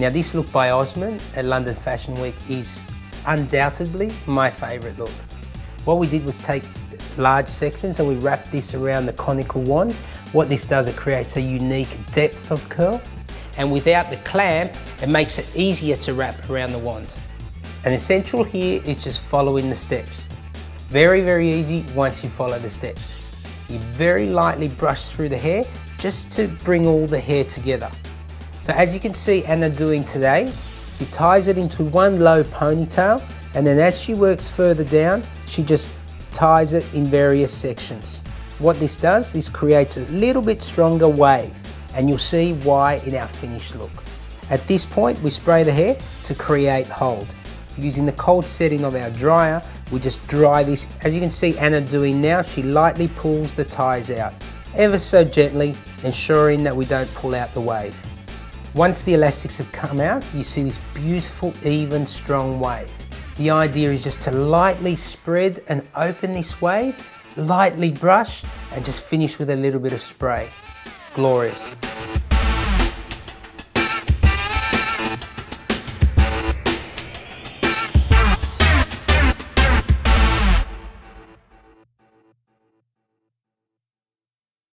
Now this look by Osman at London Fashion Week is undoubtedly my favourite look. What we did was take large sections and we wrapped this around the conical wand. What this does, it creates a unique depth of curl and without the clamp, it makes it easier to wrap around the wand. An essential here is just following the steps. Very, very easy once you follow the steps. You very lightly brush through the hair just to bring all the hair together. So as you can see Anna doing today, she ties it into one low ponytail and then as she works further down, she just ties it in various sections. What this does, this creates a little bit stronger wave and you'll see why in our finished look. At this point, we spray the hair to create hold. Using the cold setting of our dryer, we just dry this. As you can see Anna doing now, she lightly pulls the ties out, ever so gently, ensuring that we don't pull out the wave. Once the elastics have come out, you see this beautiful, even, strong wave. The idea is just to lightly spread and open this wave, lightly brush, and just finish with a little bit of spray. Glorious.